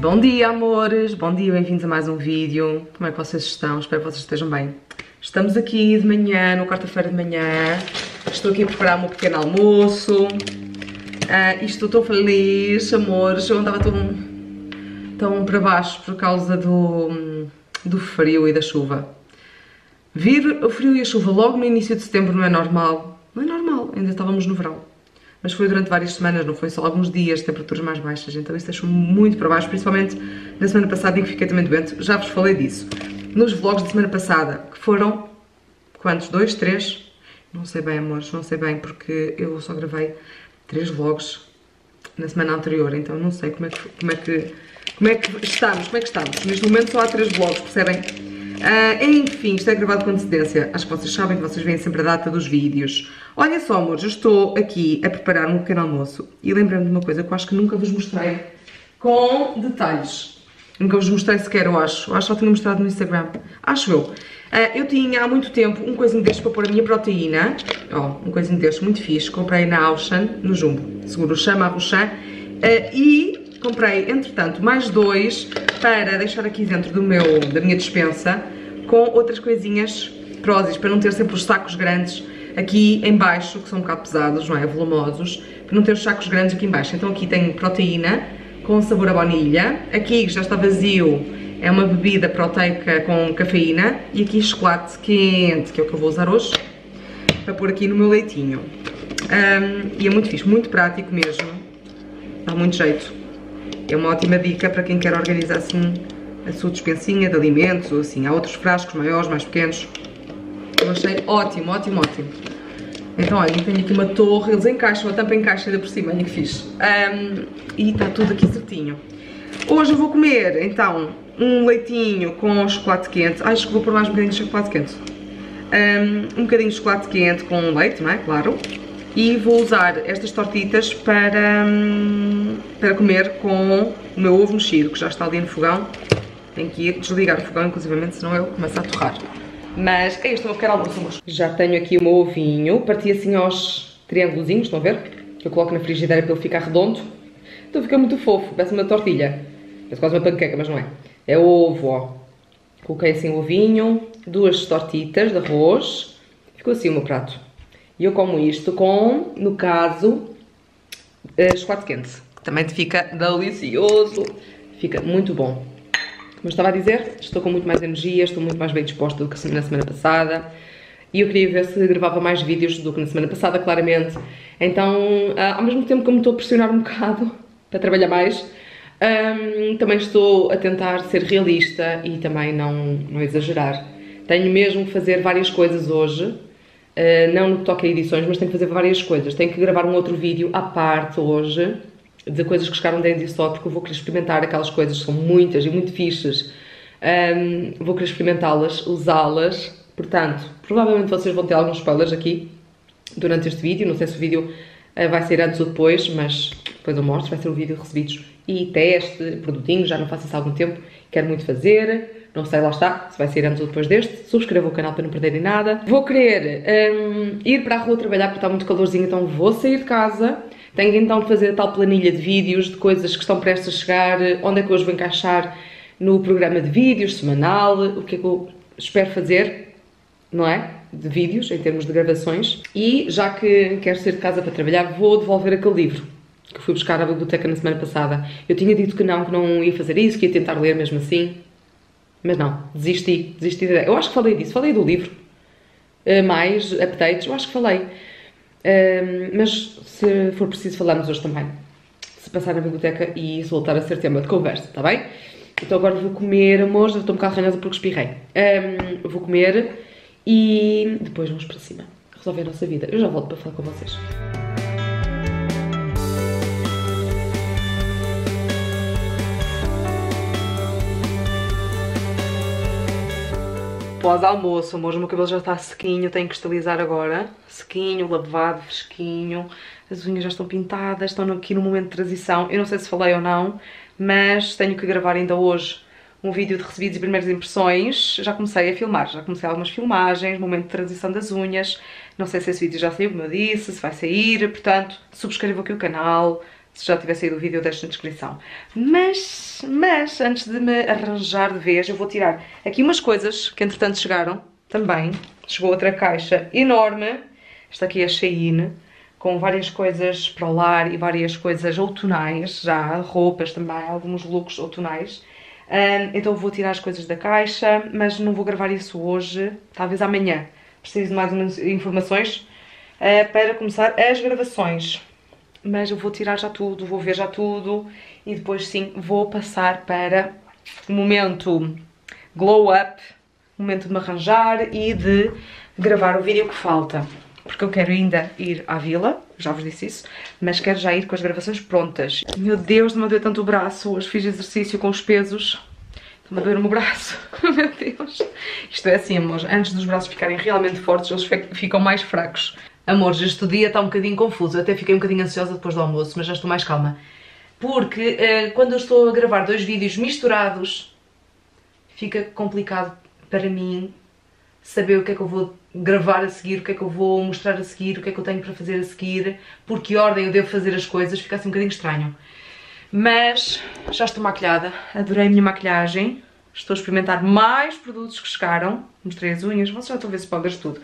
Bom dia, amores! Bom dia, bem-vindos a mais um vídeo. Como é que vocês estão? Espero que vocês estejam bem. Estamos aqui de manhã, no quarta-feira de manhã. Estou aqui a preparar o meu pequeno almoço. Uh, estou tão feliz, amores. Eu andava tão, tão para baixo por causa do, do frio e da chuva. Vir o frio e a chuva logo no início de setembro não é normal. Não é normal, ainda estávamos no verão mas foi durante várias semanas, não foi só alguns dias, temperaturas mais baixas, então isso deixou-me muito para baixo, principalmente na semana passada em que fiquei também doente, já vos falei disso. Nos vlogs de semana passada, que foram, quantos? Dois? Três? Não sei bem, amores, não sei bem, porque eu só gravei três vlogs na semana anterior, então não sei como é que, como é que, como é que estamos, como é que estamos. Neste momento só há três vlogs, percebem? Uh, enfim, isto é gravado com antecedência. Acho que vocês sabem que vocês veem sempre a data dos vídeos. Olha só, amores, eu estou aqui a preparar um pequeno almoço e lembrando de uma coisa que eu acho que nunca vos mostrei com detalhes. Nunca vos mostrei sequer, eu acho. Eu acho que só tinha mostrado no Instagram. Acho eu. Uh, eu tinha há muito tempo um coisinho deste para pôr a minha proteína. Ó, oh, um coisinho deste muito fixe. Comprei na Auchan, no Jumbo. Seguro chama a Rocham. Uh, e comprei, entretanto, mais dois para deixar aqui dentro do meu, da minha dispensa com outras coisinhas prósis, para não ter sempre os sacos grandes aqui em baixo, que são um bocado pesados, não é? Volumosos, para não ter os sacos grandes aqui em baixo. Então aqui tenho proteína com sabor a baunilha, aqui já está vazio, é uma bebida proteica com cafeína e aqui chocolate quente, que é o que eu vou usar hoje, para pôr aqui no meu leitinho. Um, e é muito fixe, muito prático mesmo, dá muito jeito. É uma ótima dica para quem quer organizar assim a sua dispensinha de alimentos ou assim. Há outros frascos maiores, mais pequenos. Eu achei ótimo, ótimo, ótimo. Então, olha, tenho aqui uma torre, eles encaixam, a tampa encaixa por cima, olha que fixe. Um, e está tudo aqui certinho. Hoje eu vou comer, então, um leitinho com chocolate quente. Acho que vou pôr mais um bocadinho de chocolate quente. Um, um bocadinho de chocolate quente com leite, não é? Claro e vou usar estas tortitas para, hum, para comer com o meu ovo mexido, que já está ali no fogão. Tenho que ir desligar o fogão, inclusivamente, senão ele começa a torrar. Mas é isto, vou ficar almoço. Já tenho aqui o meu ovinho, parti assim aos triângulos, estão a ver? Eu coloco na frigideira para ele ficar redondo. Então fica muito fofo, parece uma tortilha. Parece quase uma panqueca, mas não é. É ovo, ó. Coloquei assim o ovinho, duas tortitas de arroz. Ficou assim o meu prato. E eu como isto com, no caso, uh, chocolate quente. Também fica delicioso. Fica muito bom. Como eu estava a dizer, estou com muito mais energia, estou muito mais bem disposta do que na semana passada. E eu queria ver se gravava mais vídeos do que na semana passada, claramente. Então, uh, ao mesmo tempo que eu me estou a pressionar um bocado para trabalhar mais, um, também estou a tentar ser realista e também não, não exagerar. Tenho mesmo que fazer várias coisas hoje Uh, não no que toca a edições, mas tenho que fazer várias coisas. Tenho que gravar um outro vídeo à parte hoje, de coisas que chegaram da Indie porque eu vou querer experimentar aquelas coisas, são muitas e muito fixes. Um, vou querer experimentá-las, usá-las. Portanto, provavelmente vocês vão ter alguns spoilers aqui durante este vídeo. Não sei se o vídeo uh, vai ser antes ou depois, mas depois eu mostro. Vai ser um vídeo de recebidos e teste, produtinhos. Já não faço isso há algum tempo, quero muito fazer. Não sei, lá está, se vai sair antes ou depois deste. Subscrevam o canal para não perderem nada. Vou querer um, ir para a rua trabalhar porque está muito calorzinho, então vou sair de casa. Tenho então de fazer a tal planilha de vídeos, de coisas que estão prestes a chegar, onde é que hoje vou encaixar no programa de vídeos semanal, o que é que eu espero fazer, não é? De vídeos, em termos de gravações. E já que quero sair de casa para trabalhar, vou devolver aquele livro que fui buscar à biblioteca na semana passada. Eu tinha dito que não, que não ia fazer isso, que ia tentar ler mesmo assim. Mas não, desisti, desisti da ideia. Eu acho que falei disso, falei do livro. Uh, mais updates, eu acho que falei. Uh, mas se for preciso falarmos hoje também. Se passar na biblioteca e isso voltar a ser tema de conversa, está bem? Então agora vou comer, amor, já estou um bocado ranhosa porque espirrei. Ehm, vou comer e depois vamos para cima. Resolver a nossa vida. Eu já volto para falar com vocês. Pós-almoço, amor, o meu cabelo já está sequinho, tenho que cristalizar agora. Sequinho, lavado, fresquinho. As unhas já estão pintadas, estão aqui no momento de transição. Eu não sei se falei ou não, mas tenho que gravar ainda hoje um vídeo de recebidos e primeiras impressões. Já comecei a filmar, já comecei algumas filmagens, momento de transição das unhas. Não sei se esse vídeo já saiu, como eu disse, se vai sair. Portanto, subscrevam aqui o canal, Se já tiver saído o vídeo, eu deixo na descrição. Mas, mas, antes de me arranjar de vez, eu vou tirar aqui umas coisas que entretanto chegaram também. Chegou outra caixa enorme. Esta aqui é a Shein, com várias coisas para o lar e várias coisas outonais, já roupas também, alguns looks outonais. Um, então vou tirar as coisas da caixa, mas não vou gravar isso hoje, talvez amanhã. Preciso de mais umas informações uh, para começar as gravações. Mas eu vou tirar já tudo, vou ver já tudo e depois sim vou passar para o momento glow up, momento de me arranjar e de gravar o vídeo que falta. Porque eu quero ainda ir à vila, já vos disse isso, mas quero já ir com as gravações prontas. Meu Deus, não me doer tanto o braço, hoje fiz exercício com os pesos. Está-me a doer o meu braço, meu Deus. Isto é assim, amores, antes dos braços ficarem realmente fortes, eles ficam mais fracos. Amores, este dia está um bocadinho confuso, eu até fiquei um bocadinho ansiosa depois do almoço, mas já estou mais calma. Porque eh, quando eu estou a gravar dois vídeos misturados, fica complicado para mim saber o que é que eu vou gravar a seguir, o que é que eu vou mostrar a seguir, o que é que eu tenho para fazer a seguir, por que ordem eu devo fazer as coisas, fica assim um bocadinho estranho. Mas já estou maquilhada, adorei a minha maquilhagem, estou a experimentar mais produtos que chegaram, mostrei as unhas, vocês já estão a ver spoilers de tudo.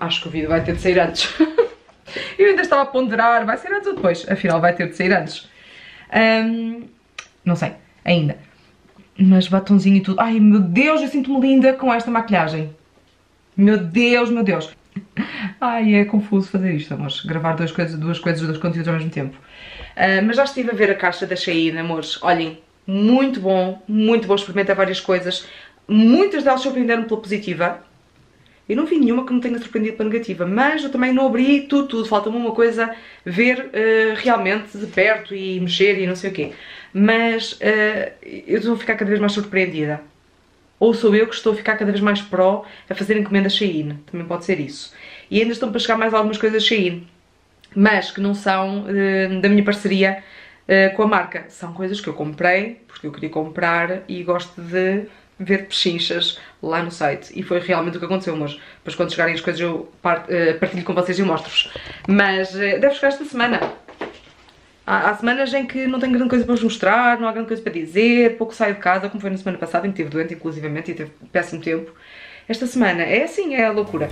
Acho que o vídeo vai ter de sair antes. eu ainda estava a ponderar, vai ser antes ou depois? Afinal vai ter de sair antes. Um, não sei, ainda. Mas batonzinho e tudo. Ai meu Deus, eu sinto-me linda com esta maquilhagem. Meu Deus, meu Deus. Ai, é confuso fazer isto, amores. Gravar duas coisas, duas coisas, dois conteúdos ao mesmo tempo. Uh, mas já estive a ver a caixa da Shein, amores. Olhem, muito bom, muito bom. Experimentar várias coisas. Muitas delas surpreenderam pela positiva. Eu não vi nenhuma que me tenha surpreendido pela negativa, mas eu também não abri tudo, tudo. Falta-me uma coisa, ver uh, realmente de perto e mexer e não sei o quê. Mas uh, eu estou a ficar cada vez mais surpreendida. Ou sou eu que estou a ficar cada vez mais pró a fazer encomendas Shein. Também pode ser isso. E ainda estão para chegar mais algumas coisas Shein. Mas que não são uh, da minha parceria com a marca. São coisas que eu comprei, porque eu queria comprar e gosto de ver pechinchas lá no site. E foi realmente o que aconteceu, mas depois quando chegarem as coisas eu uh, partilho com vocês e mostro-vos. Mas deve chegar esta semana. Há, há, semanas em que não tenho grande coisa para vos mostrar, não há grande coisa para dizer, pouco saio de casa, como foi na semana passada, em que estive doente inclusivamente e teve péssimo tempo. Esta semana é assim, é a loucura.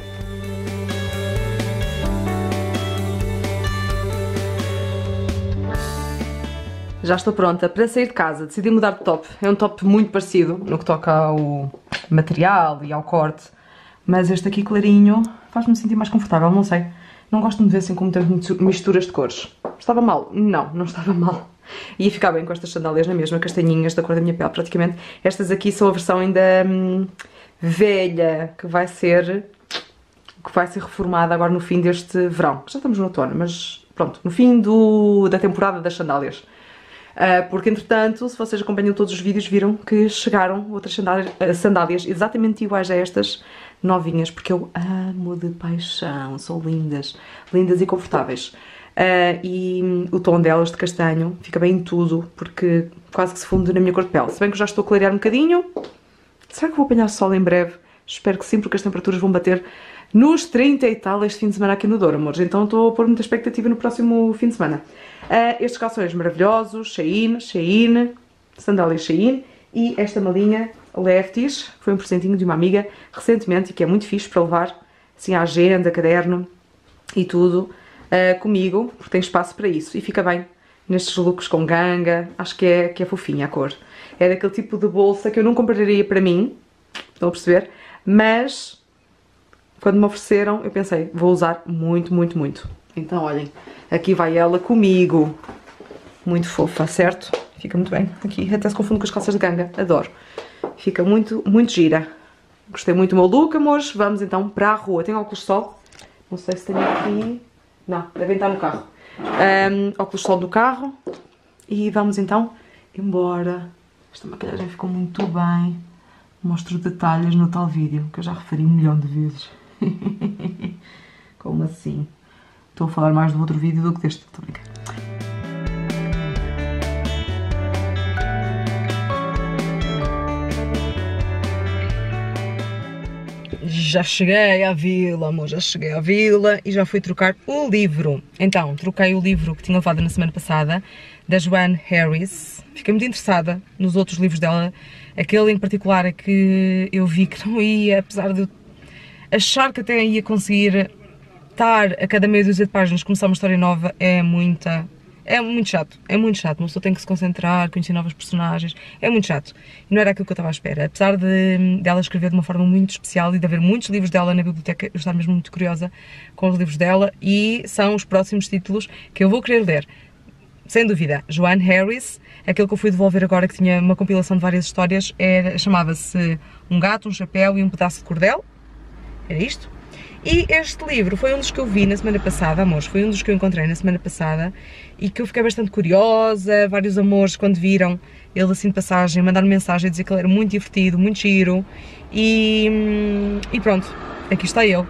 Já estou pronta para sair de casa, decidi mudar de top. É um top muito parecido no que toca ao material e ao corte, mas este aqui clarinho faz-me sentir mais confortável, não sei. Não gosto de me ver assim com muitas misturas de cores. Estava mal? Não, não estava mal. Ia ficar bem com estas sandálias na mesma, castanhinhas da cor da minha pele praticamente. Estas aqui são a versão ainda hum, velha, que vai ser que vai ser reformada agora no fim deste verão. Já estamos no outono, mas pronto, no fim do, da temporada das sandálias. Uh, porque entretanto, se vocês acompanham todos os vídeos, viram que chegaram outras sandálias, uh, sandálias exatamente iguais a estas, novinhas, porque eu amo de paixão, são lindas, lindas e confortáveis. Uh, e o tom delas de castanho fica bem em tudo, porque quase que se funde na minha cor de pele. Se bem que já estou a clarear um bocadinho, será que vou apanhar sol em breve? Espero que sim, porque as temperaturas vão bater nos 30 e tal este fim de semana aqui no Douro, amores. Então estou a pôr muita expectativa no próximo fim de semana. Uh, estes calções maravilhosos, Shein, Shein, sandálias Shein e esta malinha Lefties, foi um presentinho de uma amiga recentemente e que é muito fixe para levar assim a agenda, caderno e tudo uh, comigo, porque tem espaço para isso e fica bem nestes looks com ganga, acho que é, que é fofinha a cor. É daquele tipo de bolsa que eu não compraria para mim, estão a perceber? Mas quando me ofereceram eu pensei, vou usar muito, muito, muito. Então olhem, aqui vai ela comigo, muito fofa, certo? Fica muito bem. Aqui até se confunde com as calças de ganga, adoro. Fica muito, muito gira. Gostei muito do meu look, amores. Vamos então para a rua. Tem óculos de sol? Não sei se tenho aqui... Não, devem estar no carro. Um, óculos de sol do carro. E vamos então embora. Esta maquilhagem ficou muito bem. Mostro detalhes no tal vídeo, que eu já referi um milhão de vezes. Como assim? Estou a falar mais do outro vídeo do que deste. Estou brincando. já cheguei à vila, amor, já cheguei à vila e já fui trocar o livro. Então, troquei o livro que tinha levado na semana passada, da Joanne Harris. Fiquei muito interessada nos outros livros dela. Aquele em particular é que eu vi que não ia, apesar de eu achar que até ia conseguir estar a cada meia dúzia de páginas começar uma história nova, é muita é muito chato, é muito chato. Uma pessoa tem que se concentrar, conhecer novos personagens. É muito chato. E não era aquilo que eu estava à espera. Apesar de dela escrever de uma forma muito especial e de haver muitos livros dela na biblioteca, eu estar mesmo muito curiosa com os livros dela e são os próximos títulos que eu vou querer ler. Sem dúvida, Joanne Harris, aquele que eu fui devolver agora que tinha uma compilação de várias histórias, chamava-se Um Gato, um Chapéu e um Pedaço de Cordel. Era isto? E este livro foi um dos que eu vi na semana passada, amores, foi um dos que eu encontrei na semana passada e que eu fiquei bastante curiosa, vários amores quando viram ele assim de passagem, mandaram mensagem a dizer que ele era muito divertido, muito giro e, hum, e pronto, aqui está ele,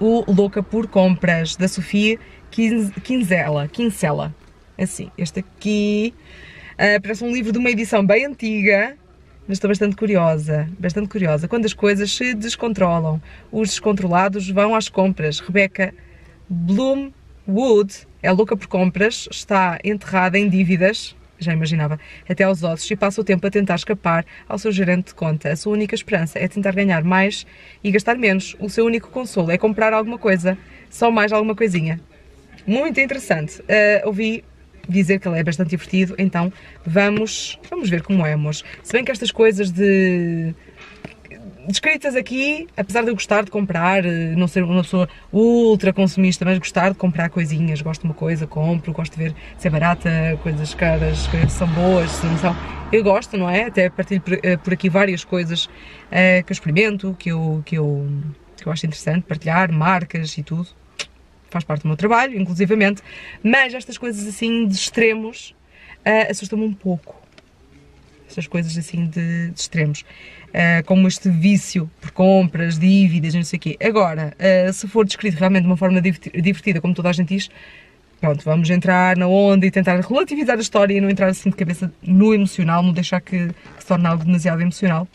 o Louca por Compras, da Sofia Quinzela, Quincela, assim, este aqui uh, parece um livro de uma edição bem antiga, mas estou bastante curiosa, bastante curiosa. Quando as coisas se descontrolam, os descontrolados vão às compras. Rebecca Bloomwood é louca por compras, está enterrada em dívidas, já imaginava, até aos ossos e passa o tempo a tentar escapar ao seu gerente de conta. A sua única esperança é tentar ganhar mais e gastar menos. O seu único consolo é comprar alguma coisa, só mais alguma coisinha. Muito interessante. Uh, ouvi dizer que ele é bastante divertido, então vamos, vamos ver como é, amores. Se bem que estas coisas de descritas aqui, apesar de eu gostar de comprar, eh, não ser uma pessoa ultra consumista, mas gostar de comprar coisinhas, gosto de uma coisa, compro, gosto de ver se é barata, coisas caras, que são boas, se não são. Eu gosto, não é? Até partilho por, eh, aqui várias coisas uh, que eu experimento, que eu, que, eu, que eu acho interessante partilhar, marcas e tudo faz parte do meu trabalho, inclusivamente, mas estas coisas assim de extremos uh, assustam-me um pouco. Estas coisas assim de, de extremos. Uh, como este vício por compras, dívidas, não sei o quê. Agora, uh, se for descrito realmente de uma forma divertida, como toda a gente diz, pronto, vamos entrar na onda e tentar relativizar a história e não entrar assim de cabeça no emocional, não deixar que, que se torne algo demasiado emocional.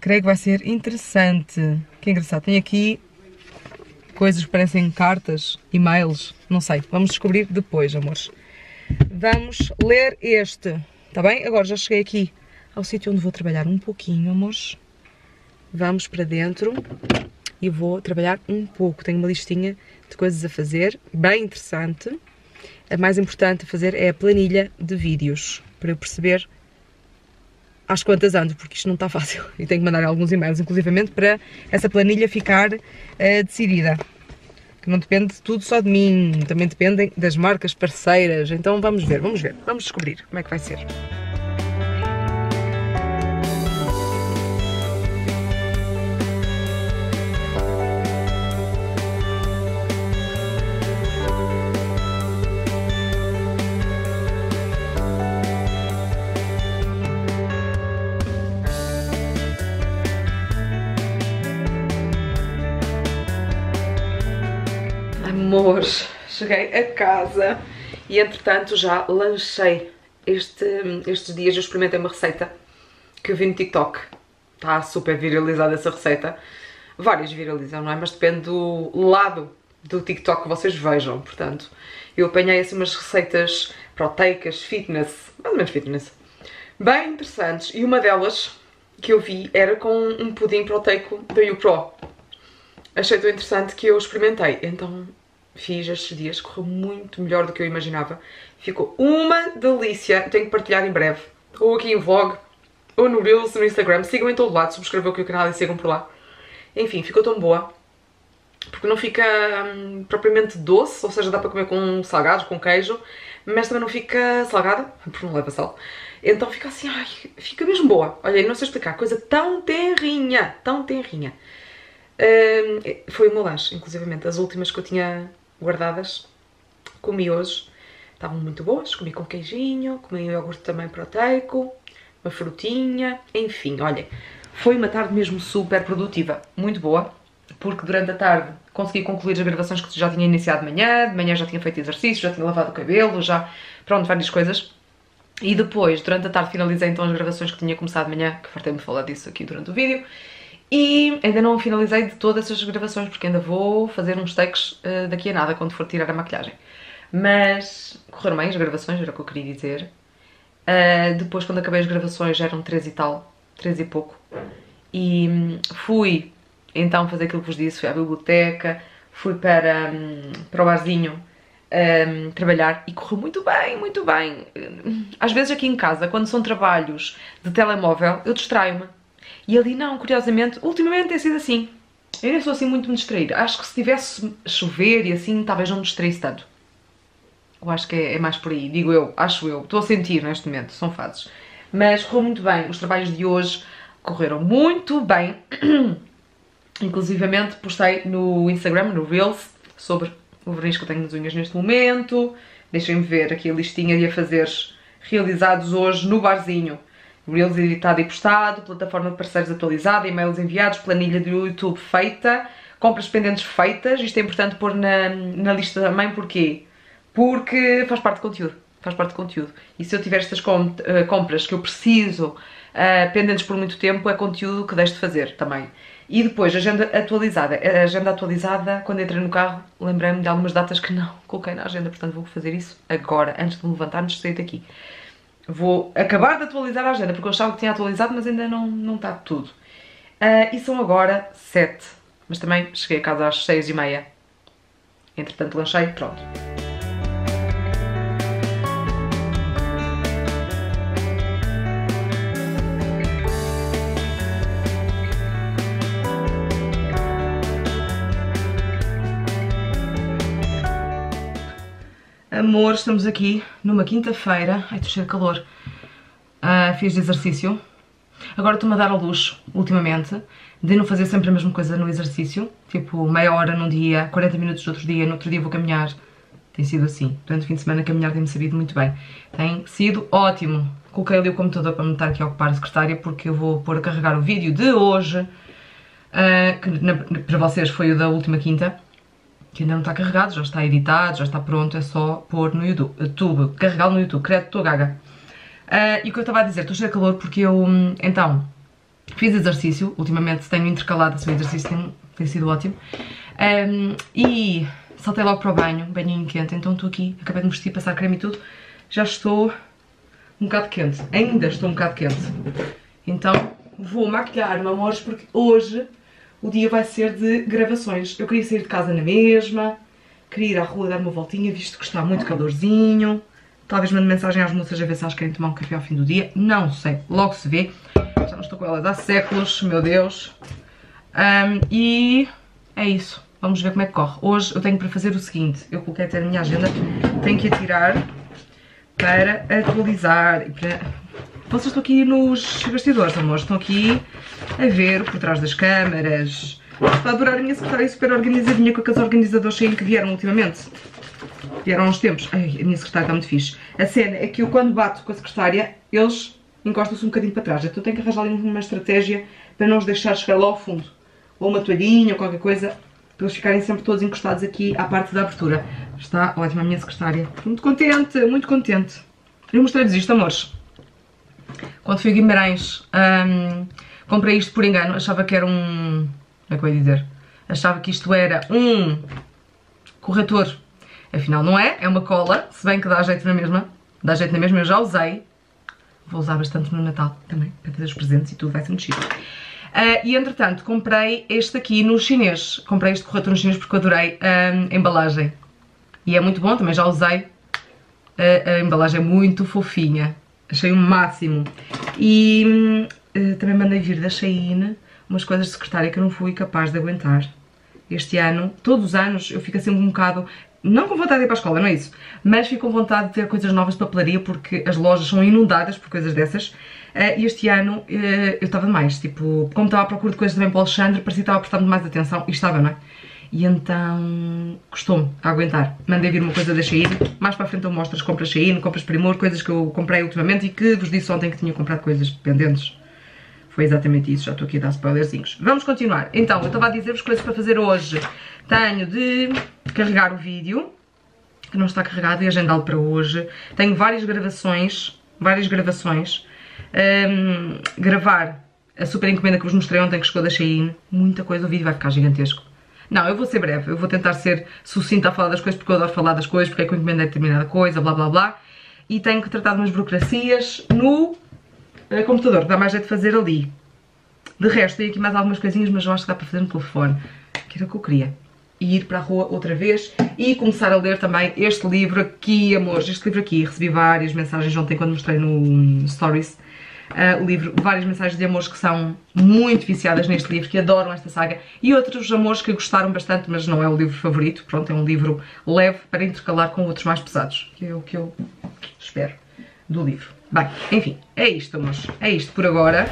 Creio que vai ser interessante. Que engraçado. Tem aqui coisas que parecem cartas, e-mails, não sei. Vamos descobrir depois, amores. Vamos ler este, está bem? Agora já cheguei aqui ao sítio onde vou trabalhar um pouquinho, amores. Vamos para dentro e vou trabalhar um pouco. Tenho uma listinha de coisas a fazer, bem interessante. A mais importante a fazer é a planilha de vídeos, para eu perceber às quantas ando, porque isto não está fácil. E tenho que mandar alguns e-mails, inclusivamente, para essa planilha ficar uh, decidida. Que não depende de tudo só de mim, também dependem das marcas parceiras. Então vamos ver, vamos ver, vamos descobrir como é que vai ser. Cheguei a casa e entretanto já lanchei. Este, estes dias eu experimentei uma receita que eu vi no TikTok. Está super viralizada essa receita. Várias viralizam, não é? Mas depende do lado do TikTok que vocês vejam. Portanto, eu apanhei assim umas receitas proteicas, fitness, mais ou menos fitness, bem interessantes. E uma delas que eu vi era com um pudim proteico da YouPro. Achei tão interessante que eu experimentei. Então fiz estes dias, correu muito melhor do que eu imaginava. Ficou uma delícia, tenho que partilhar em breve. Ou aqui em vlog, ou no Reels, no Instagram. Sigam em todo lado, subscrevam aqui o canal e sigam por lá. Enfim, ficou tão boa. Porque não fica hum, propriamente doce, ou seja, dá para comer com salgados, com queijo, mas também não fica salgada, porque não leva sal. Então fica assim, ai, fica mesmo boa. Olha, não sei explicar, coisa tão tenrinha, tão tenrinha. Hum, foi o meu lanche, inclusivamente, as últimas que eu tinha guardadas, comi hoje, estavam muito boas, comi com queijinho, comi um iogurte também proteico, uma frutinha, enfim, olhem, foi uma tarde mesmo super produtiva, muito boa, porque durante a tarde consegui concluir as gravações que já tinha iniciado de manhã, de manhã já tinha feito exercício, já tinha lavado o cabelo, já, pronto, várias coisas. E depois, durante a tarde, finalizei então as gravações que tinha começado de manhã, que fartei-me falar disso aqui durante o vídeo. E ainda não finalizei de todas essas gravações, porque ainda vou fazer uns takes uh, daqui a nada, quando for tirar a maquilhagem. Mas correram bem as gravações, era o que eu queria dizer. Uh, depois, quando acabei as gravações, já eram três e tal, três e pouco. E hum, fui então fazer aquilo que vos disse, fui à biblioteca, fui para, um, para o barzinho um, trabalhar e correu muito bem, muito bem. Às vezes aqui em casa, quando são trabalhos de telemóvel, eu distraio-me. E ali não, curiosamente, ultimamente tem sido assim. Eu nem sou assim muito me. Acho que se tivesse chover e assim, talvez não me distraísse tanto. Eu acho que é, é, mais por aí, digo eu, acho eu. Estou a sentir neste momento, são fases. Mas correu muito bem. Os trabalhos de hoje correram muito bem. Inclusivamente postei no Instagram, no Reels, sobre o verniz que eu tenho nas unhas neste momento. Deixem-me ver aqui a listinha de afazeres realizados hoje no barzinho. Reels editado e postado, plataforma de parceiros atualizada, e-mails enviados, planilha do YouTube feita, compras pendentes feitas. Isto é importante pôr na, na lista também, porquê? Porque faz parte do conteúdo. Faz parte do conteúdo. E se eu tiver estas eh, compras que eu preciso uh, pendentes por muito tempo, é conteúdo que deixo de fazer também. E depois, agenda atualizada. A agenda atualizada, quando entrei no carro, lembrei-me de algumas datas que não coloquei na agenda, portanto vou fazer isso agora, antes de me levantar, antes de sair daqui. Vou acabar de atualizar a agenda, porque eu achava que tinha atualizado, mas ainda não, não está tudo. Uh, e são agora sete, mas também cheguei a casa às seis e meia. Entretanto, lanchei, pronto. Amor, estamos aqui numa quinta-feira. Ai, estou cheio de calor. Uh, fiz exercício. Agora estou-me a dar ao luxo, ultimamente, de não fazer sempre a mesma coisa no exercício. Tipo, meia hora num dia, 40 minutos no outro dia, no outro dia vou caminhar. Tem sido assim. Durante o fim de semana caminhar tem-me sabido muito bem. Tem sido ótimo. Coloquei ali o computador para me estar aqui a ocupar a secretária porque eu vou pôr a carregar o vídeo de hoje. Uh, que na, para vocês foi o da última quinta que ainda não está carregado, já está editado, já está pronto, é só pôr no YouTube, carregá-lo no YouTube, credo, estou gaga. Uh, e o que eu estava a dizer, estou cheia de calor porque eu, hum, então, fiz exercício, ultimamente tenho intercalado o exercício, tem, tem sido ótimo, um, e saltei logo para o banho, banhinho quente, então estou aqui, acabei de me vestir, passar creme e tudo, já estou um bocado quente, ainda estou um bocado quente. Então, vou maquilhar-me, amores, porque hoje o dia vai ser de gravações. Eu queria sair de casa na mesma, queria ir à rua dar uma voltinha, visto que está muito calorzinho. Talvez mande mensagem às moças a ver se elas querem tomar um café ao fim do dia. Não sei, logo se vê. Já não estou com elas há séculos, meu Deus. Um, e é isso. Vamos ver como é que corre. Hoje eu tenho para fazer o seguinte. Eu coloquei até na minha agenda. Tenho que atirar para atualizar e para vocês estão aqui nos bastidores, amor. Estão aqui a ver por trás das câmaras. Está a adorar a minha secretária super organizadinha com aqueles organizadores que vieram ultimamente. Vieram há uns tempos. Ai, a minha secretária está muito fixe. A cena é que eu quando bato com a secretária, eles encostam-se um bocadinho para trás. Então tenho que arranjar ali uma estratégia para não os deixar chegar lá ao fundo. Ou uma toalhinha ou qualquer coisa. Para eles ficarem sempre todos encostados aqui à parte da abertura. Está ótima a minha secretária. Muito contente, muito contente. Eu mostrei-vos isto, amores. Quando fui a Guimarães, um, comprei isto por engano, achava que era um... como é que eu ia dizer? Achava que isto era um corretor. Afinal não é, é uma cola, se bem que dá jeito na mesma. Dá jeito na mesma, eu já usei. Vou usar bastante no Natal também, para ter os presentes e tudo, vai ser muito chique. Uh, e entretanto, comprei este aqui no chinês. Comprei este corretor no chinês porque eu adorei a embalagem. E é muito bom, também já usei. A, a embalagem é muito fofinha. Achei o máximo. E uh, também mandei vir da Shein umas coisas de secretária que eu não fui capaz de aguentar. Este ano, todos os anos, eu fico assim um bocado não com vontade de ir para a escola, não é isso, mas fico com vontade de ter coisas novas de papelaria porque as lojas são inundadas por coisas dessas. Uh, e este ano uh, eu estava mais, tipo, como estava à procura de coisas também para o Alexandre, parecia que estava a prestar mais atenção e estava, não é? E então custou-me aguentar. Mandei vir uma coisa da Shein, mais para a frente eu mostro as compras Shein, compras Primor, coisas que eu comprei ultimamente e que vos disse ontem que tinha comprado coisas pendentes. Foi exatamente isso, já estou aqui a dar spoilerzinhos. Vamos continuar. Então, eu estava a dizer-vos coisas para fazer hoje. Tenho de carregar o vídeo, que não está carregado, e agendá-lo para hoje. Tenho várias gravações, várias gravações. Um, gravar a super encomenda que vos mostrei ontem que chegou da Shein. Muita coisa, o vídeo vai ficar gigantesco. Não, eu vou ser breve, eu vou tentar ser sucinta a falar das coisas porque eu adoro falar das coisas, porque é que eu encomendei determinada coisa, blá blá blá. E tenho que tratar de umas burocracias no uh, computador, dá mais jeito de fazer ali. De resto, tenho aqui mais algumas coisinhas, mas eu acho que dá para fazer no telefone, que era o que eu queria. E ir para a rua outra vez e começar a ler também este livro aqui, amores, este livro aqui. Recebi várias mensagens ontem quando mostrei no Stories uh, livro, várias mensagens de amores que são muito viciadas neste livro, que adoram esta saga, e outros amores que gostaram bastante, mas não é o livro favorito, pronto, é um livro leve para intercalar com outros mais pesados, que é o que eu espero do livro. Bem, enfim, é isto, amores, é isto por agora.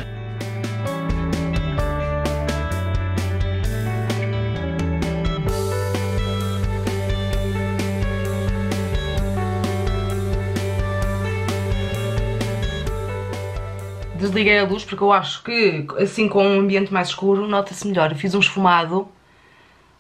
Desliguei a luz porque eu acho que assim com um ambiente mais escuro nota-se melhor. Eu fiz um esfumado,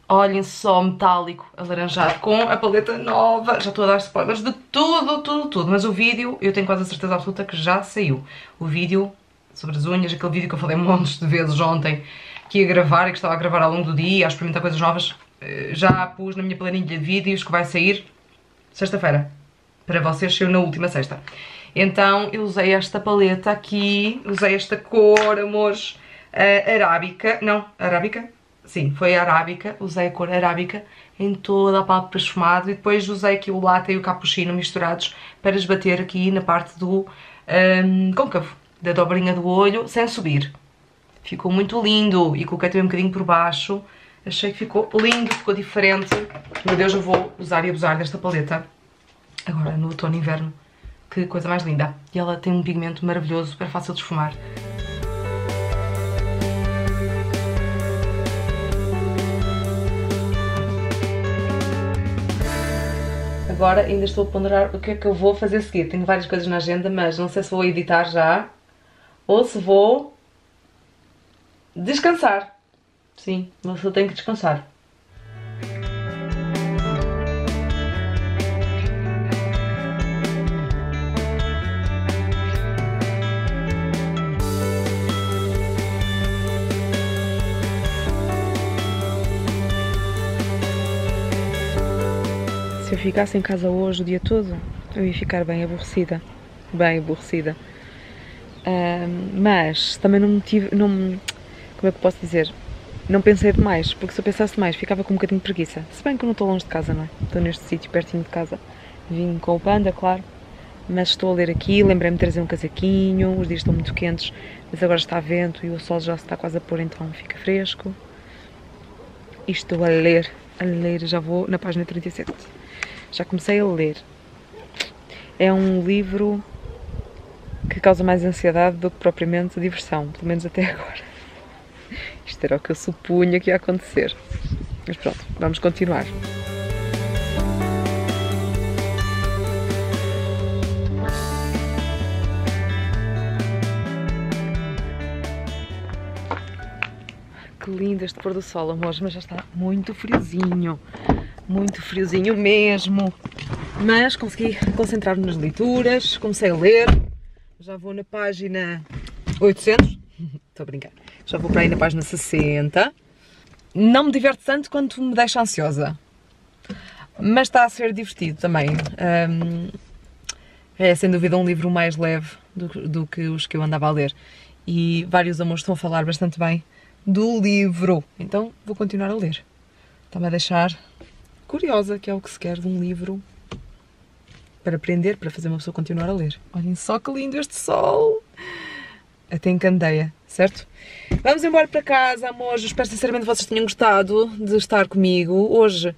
olhem só, metálico, alaranjado, com a paleta nova. Já estou a dar spoilers de tudo, tudo, tudo. Mas o vídeo, eu tenho quase a certeza absoluta que já saiu. O vídeo sobre as unhas, aquele vídeo que eu falei montes de vezes ontem, que ia gravar e que estava a gravar ao longo do dia, a experimentar coisas novas, eh, já pus na minha planilha de vídeos que vai sair sexta-feira. Para vocês, saiu na última sexta. Então eu usei esta paleta aqui, usei esta cor, amores, uh, arábica, não, arábica? Sim, foi arábica, usei a cor arábica em toda a pálpebra esfumada e depois usei aqui o latte e o cappuccino misturados para esbater aqui na parte do um, ehm, côncavo, da dobrinha do olho, sem subir. Ficou muito lindo e coloquei também um bocadinho por baixo. Achei que ficou lindo, ficou diferente. Meu Deus, eu vou usar e abusar desta paleta agora no outono e inverno. Que coisa mais linda. E ela tem um pigmento maravilhoso, super fácil de esfumar. Agora ainda estou a ponderar o que é que eu vou fazer a seguir. Tenho várias coisas na agenda, mas não sei se vou editar já ou se vou descansar. Sim, mas eu tenho que descansar. Ficasse em casa hoje o dia todo, eu ia ficar bem aborrecida. Bem aborrecida. Uh, mas também não me tive. Não, como é que posso dizer? Não pensei demais, porque se eu pensasse demais ficava com um bocadinho de preguiça. Se bem que eu não estou longe de casa, não é? Estou neste sítio pertinho de casa. Vim com o panda, claro. Mas estou a ler aqui, lembrei-me de trazer um casaquinho. Os dias estão muito quentes, mas agora está vento e o sol já se está quase a pôr, então fica fresco. E estou a ler, a ler, já vou na página 37 já comecei a ler. É um livro que causa mais ansiedade do que propriamente diversão, pelo menos até agora. Isto era o que eu supunha que ia acontecer. Mas pronto, vamos continuar. Que lindo este pôr do sol, amores, mas já está muito friozinho muito friozinho mesmo. Mas consegui concentrar-me nas leituras, comecei a ler. Já vou na página 800. Estou a brincar. Já vou para aí na página 60. Não me diverte tanto quanto me deixa ansiosa. Mas está a ser divertido também. Um, é sem dúvida um livro mais leve do, do que os que eu andava a ler. E vários amores estão a falar bastante bem do livro. Então vou continuar a ler. Está-me a deixar curiosa, que é o que se quer de um livro para aprender, para fazer uma pessoa continuar a ler. Olhem só que lindo este sol! Até encandeia, certo? Vamos embora para casa, amores. Espero sinceramente que vocês tenham gostado de estar comigo hoje.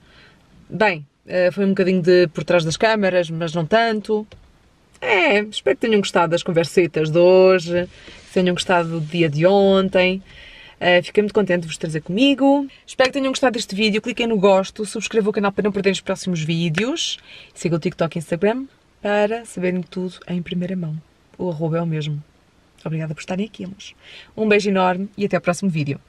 Bem, eh, foi um bocadinho de por trás das câmaras, mas não tanto. É, espero que tenham gostado das conversitas de hoje, que tenham gostado do dia de ontem. Uh, fiquei muito contente de vos trazer comigo. Espero que tenham gostado deste vídeo. Cliquem no gosto, subscrevam o canal para não perderem os próximos vídeos. Sigam o TikTok e Instagram para saberem tudo em primeira mão. O arroba é o mesmo. Obrigada por estarem aqui, amores. Um beijo enorme e até o próximo vídeo.